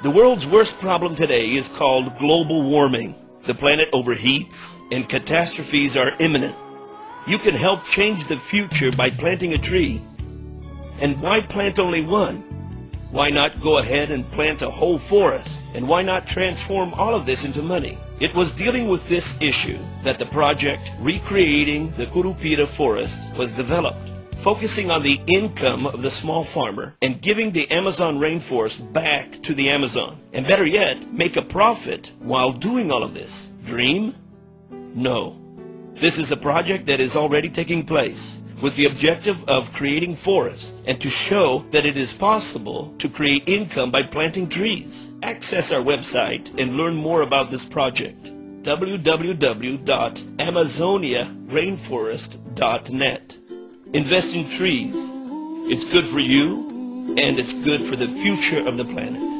The world's worst problem today is called global warming. The planet overheats and catastrophes are imminent. You can help change the future by planting a tree. And why plant only one? Why not go ahead and plant a whole forest? And why not transform all of this into money? It was dealing with this issue that the project Recreating the Curupira Forest was developed, focusing on the income of the small farmer and giving the Amazon rainforest back to the Amazon. And better yet, make a profit while doing all of this. Dream? No. This is a project that is already taking place with the objective of creating forests and to show that it is possible to create income by planting trees. Access our website and learn more about this project www.amazoniarainforest.net Invest in trees. It's good for you and it's good for the future of the planet.